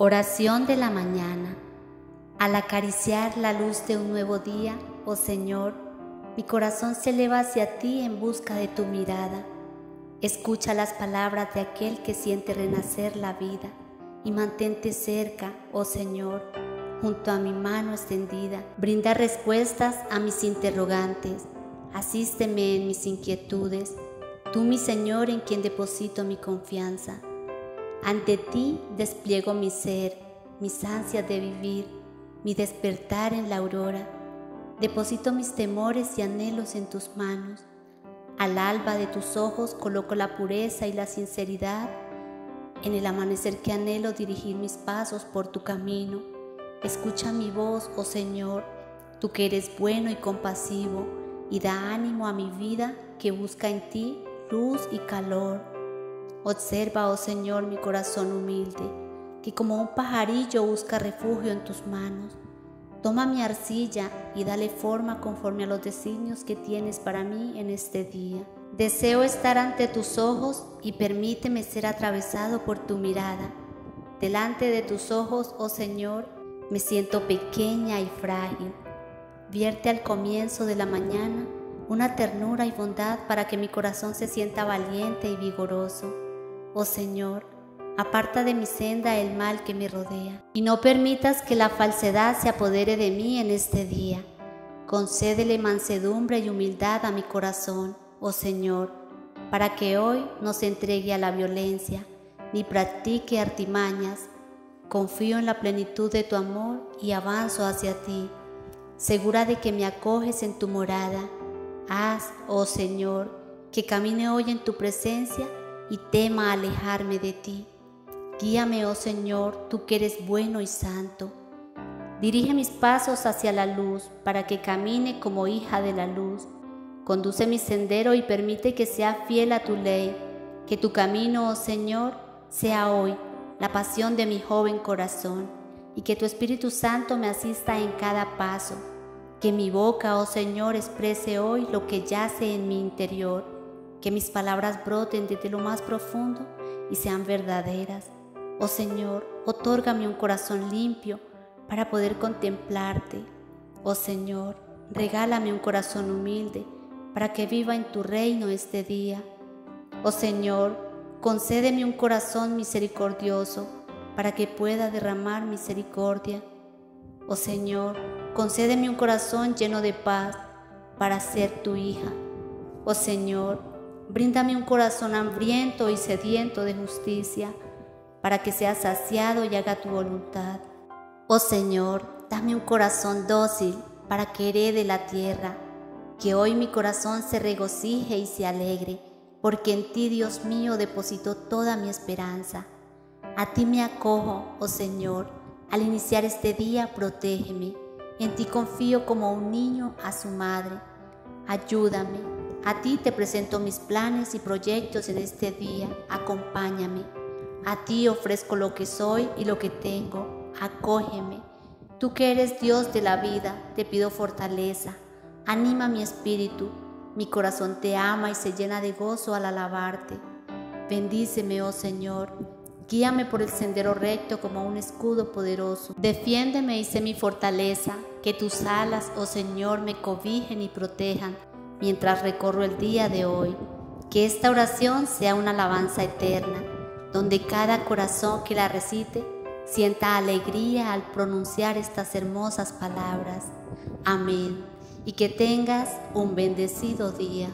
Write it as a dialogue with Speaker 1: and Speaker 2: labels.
Speaker 1: Oración de la mañana. Al acariciar la luz de un nuevo día, oh Señor, mi corazón se eleva hacia ti en busca de tu mirada. Escucha las palabras de aquel que siente renacer la vida y mantente cerca, oh Señor, junto a mi mano extendida. Brinda respuestas a mis interrogantes. Asísteme en mis inquietudes. Tú, mi Señor, en quien deposito mi confianza. Ante ti despliego mi ser, mis ansias de vivir, mi despertar en la aurora. Deposito mis temores y anhelos en tus manos. Al alba de tus ojos coloco la pureza y la sinceridad. En el amanecer que anhelo dirigir mis pasos por tu camino. Escucha mi voz, oh Señor, tú que eres bueno y compasivo y da ánimo a mi vida que busca en ti luz y calor. Observa, oh Señor, mi corazón humilde, que como un pajarillo busca refugio en tus manos. Toma mi arcilla y dale forma conforme a los designios que tienes para mí en este día. Deseo estar ante tus ojos y permíteme ser atravesado por tu mirada. Delante de tus ojos, oh Señor, me siento pequeña y frágil. Vierte al comienzo de la mañana una ternura y bondad para que mi corazón se sienta valiente y vigoroso. Oh Señor, aparta de mi senda el mal que me rodea, y no permitas que la falsedad se apodere de mí en este día. Concédele mansedumbre y humildad a mi corazón, oh Señor, para que hoy no se entregue a la violencia, ni practique artimañas. Confío en la plenitud de tu amor y avanzo hacia ti, segura de que me acoges en tu morada. Haz, oh Señor, que camine hoy en tu presencia y tema alejarme de ti. Guíame, oh Señor, tú que eres bueno y santo. Dirige mis pasos hacia la luz para que camine como hija de la luz. Conduce mi sendero y permite que sea fiel a tu ley. Que tu camino, oh Señor, sea hoy la pasión de mi joven corazón y que tu Espíritu Santo me asista en cada paso. Que mi boca, oh Señor, exprese hoy lo que yace en mi interior que mis palabras broten desde lo más profundo y sean verdaderas. Oh Señor, otórgame un corazón limpio para poder contemplarte. Oh Señor, regálame un corazón humilde para que viva en tu reino este día. Oh Señor, concédeme un corazón misericordioso para que pueda derramar misericordia. Oh Señor, concédeme un corazón lleno de paz para ser tu hija. Oh Señor, Bríndame un corazón hambriento y sediento de justicia, para que sea saciado y haga tu voluntad. Oh Señor, dame un corazón dócil para que herede la tierra, que hoy mi corazón se regocije y se alegre, porque en ti, Dios mío, deposito toda mi esperanza. A ti me acojo, oh Señor, al iniciar este día, protégeme. En ti confío como un niño a su madre. Ayúdame, a ti te presento mis planes y proyectos en este día. Acompáñame. A ti ofrezco lo que soy y lo que tengo. Acógeme. Tú que eres Dios de la vida, te pido fortaleza. Anima mi espíritu. Mi corazón te ama y se llena de gozo al alabarte. Bendíceme, oh Señor. Guíame por el sendero recto como un escudo poderoso. Defiéndeme y sé mi fortaleza. Que tus alas, oh Señor, me cobijen y protejan mientras recorro el día de hoy. Que esta oración sea una alabanza eterna, donde cada corazón que la recite sienta alegría al pronunciar estas hermosas palabras. Amén. Y que tengas un bendecido día.